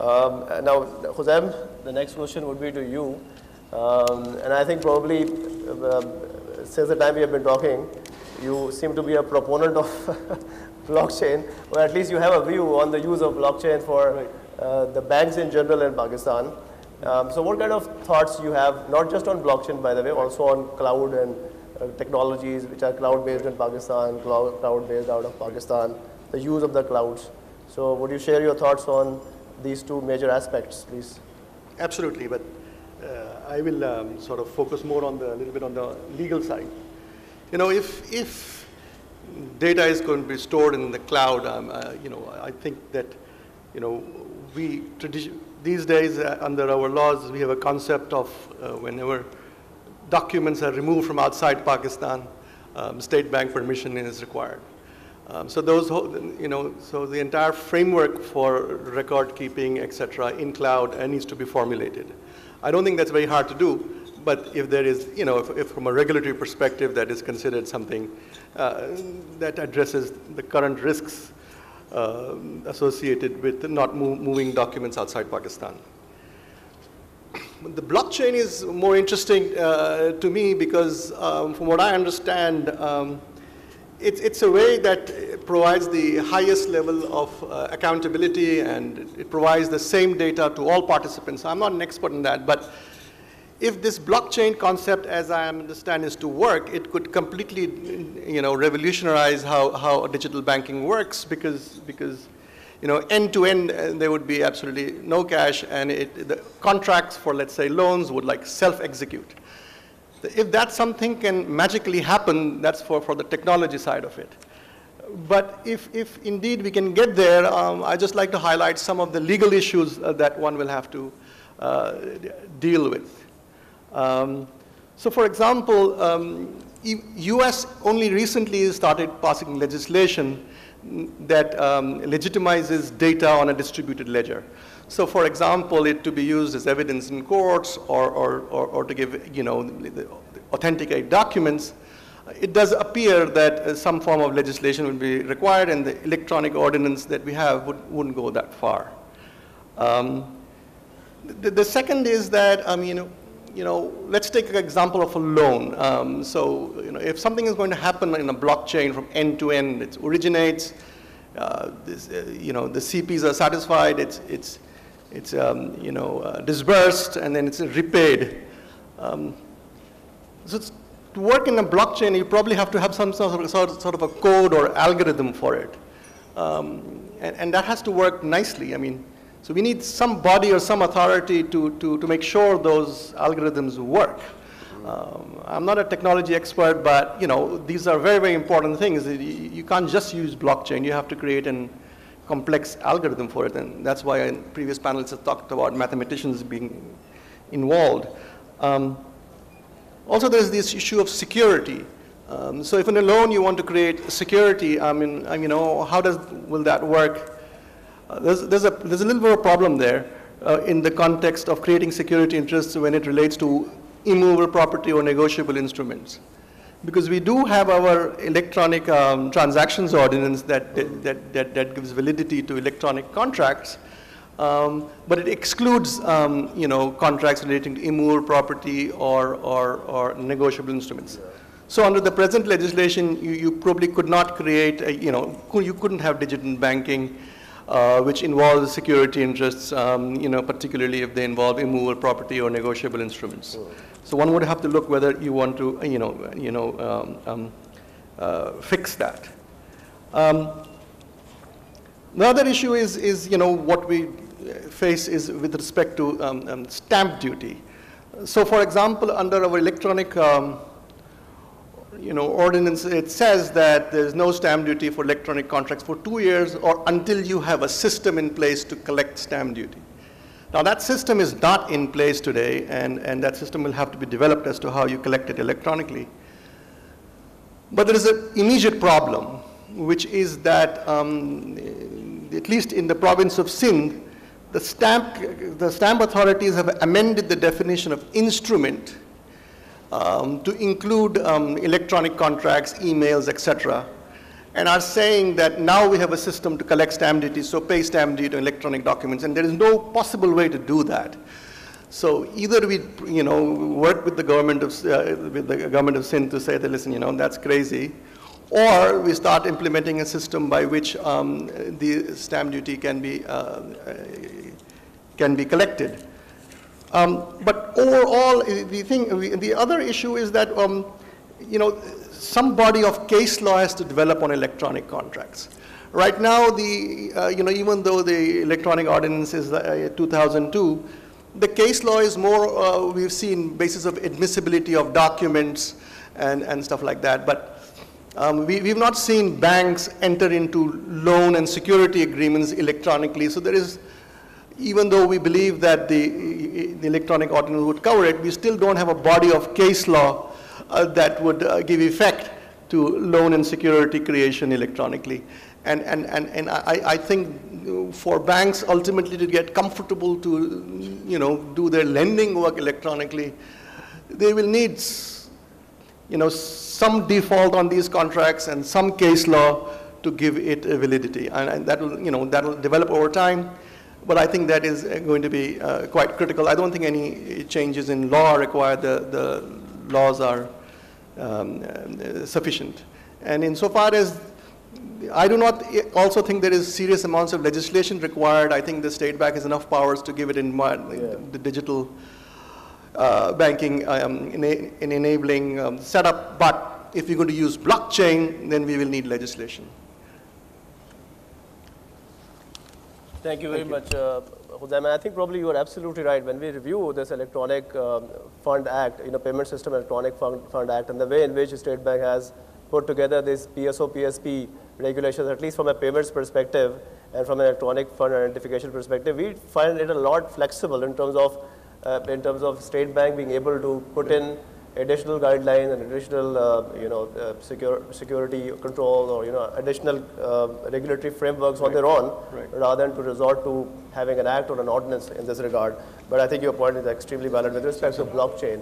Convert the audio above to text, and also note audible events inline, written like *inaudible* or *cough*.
Um, now, Khozem, the next question would be to you. Um, and I think probably uh, since the time we have been talking, you seem to be a proponent of *laughs* blockchain, or at least you have a view on the use of blockchain for Right. uh, the banks in general in Pakistan. Um, so what kind of thoughts you have, not just on blockchain, by the way, also on cloud and uh, technologies which are cloud-based in Pakistan, cloud-based out of Pakistan, the use of the clouds. So would you share your thoughts on these two major aspects, please? Absolutely, but uh, I will um, sort of focus more on the, a little bit on the legal side. You know, if, if data is going to be stored in the cloud, um, uh, you know, I think that, you know, we, these days uh, under our laws, we have a concept of uh, whenever documents are removed from outside Pakistan, um, state bank permission is required. Um, so those, ho- you know, so the entire framework for record keeping, et cetera, in cloud uh, needs to be formulated. I don't think that's very hard to do, but if there is, you know, if, if from a regulatory perspective that is considered something uh, that addresses the current risks uh, associated with not mo- moving documents outside Pakistan. The blockchain is more interesting uh, to me because, um, from what I understand, um, it's, it's a way that provides the highest level of uh, accountability and it provides the same data to all participants. I'm not an expert in that, but if this blockchain concept, as I understand, is to work, it could completely, you know, revolutionize how, how digital banking works because, because you know, end to end, uh, there would be absolutely no cash, and it, the contracts for, let's say, loans would like self-execute. If that something can magically happen, that's for, for the technology side of it. But if, if indeed we can get there, um, I just like to highlight some of the legal issues uh, that one will have to uh, deal with. Um, so, for example, um, U.S. only recently started passing legislation that um, legitimizes data on a distributed ledger. So, for example, it to be used as evidence in courts or, or, or, or to give, you know, the- authenticate documents, it does appear that uh, some form of legislation would be required, and the electronic ordinance that we have would, wouldn't go that far. Um, the, the second is that, I mean, you know, let's take an example of a loan. Um, so, you know, if something is going to happen in a blockchain from end to end, it originates, uh, this, uh, you know, the CPs are satisfied, it's, it's, it's um, you know, uh, disbursed, and then it's repaid. Um, so to work in a blockchain, you probably have to have some sort of, sort of a code or algorithm for it. Um, and, and that has to work nicely. I mean, so we need some body or some authority to, to, to make sure those algorithms work. Um, I'm not a technology expert, but you know, these are very, very important things. You, you can't just use blockchain. You have to create a complex algorithm for it. And that's why in previous panels have talked about mathematicians being involved. Um, also, there's this issue of security. Um, so if in a loan you want to create security, I mean, uh, you know, how does, will that work? Uh, there's, there's, a, there's a little bit of a problem there uh, in the context of creating security interests when it relates to immovable property or negotiable instruments. Because we do have our electronic um, transactions ordinance that, that, that, that gives validity to electronic contracts, um, but it excludes, um, you know, contracts relating to immovable property or, or, or negotiable instruments. So under the present legislation, you, you probably could not create, a, you know, you couldn't have digital banking, uh, which involves security interests, um, you know, particularly if they involve immovable property or negotiable instruments. So one would have to look whether you want to, you know, you know, um, um, uh, fix that. Um, the other issue is, is you know, what we face is with respect to um, um, stamp duty. So, for example, under our electronic, um, you know, ordinance, it says that there's no stamp duty for electronic contracts for two years or until you have a system in place to collect stamp duty. Now, that system is not in place today, and, and that system will have to be developed as to how you collect it electronically. But there is an immediate problem, which is that, um, at least in the province of Sindh, the stamp, the stamp authorities have amended the definition of instrument um, to include um, electronic contracts, emails, etc. and are saying that now we have a system to collect stamp duty, so pay stamp duty to electronic documents, and there is no possible way to do that. So either we, you know, work with the government of, uh, with the government of Sindh to say that, listen, you know, that's crazy, or we start implementing a system by which um, the stamp duty can be, uh, can be collected. Um, but overall, the thing, the other issue is that, um, you know, some body of case law has to develop on electronic contracts. Right now, the, uh, you know, even though the electronic ordinance is uh, 2002, the case law is more, uh, we've seen basis of admissibility of documents and, and stuff like that. But um, we, have not seen banks enter into loan and security agreements electronically. So there is, even though we believe that the, the electronic ordinance would cover it, we still don't have a body of case law that would uh, give effect to loan and security creation electronically. And, and, and, and I, I think for banks ultimately to get comfortable to you know, do their lending work electronically, they will need you know, some default on these contracts and some case law to give it validity. And, and that, will, you know, that will develop over time. But I think that is going to be uh, quite critical. I don't think any changes in law are required. The, the laws are um, uh, sufficient. And insofar as I do not also think there is serious amounts of legislation required. I think the state bank has enough powers to give it in yeah. the digital uh, banking um, in, in, enabling um, setup. But if you're going to use blockchain, then we will need legislation. Thank you very Thank much, uh, I think probably you are absolutely right. When we review this Electronic um, Fund Act, you know, Payment System Electronic Fund, Fund Act, and the way in which State Bank has put together this PSO, PSP regulations, at least from a payments perspective and from an electronic fund identification perspective, we find it a lot flexible in terms of uh, in terms of state bank being able to put in additional guidelines and additional uh, you know uh, secure, security control or you know additional uh, regulatory frameworks right. on their own right. rather than to resort to having an act or an ordinance in this regard. But I think your point is extremely valid with respect to blockchain.